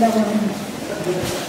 Gracias.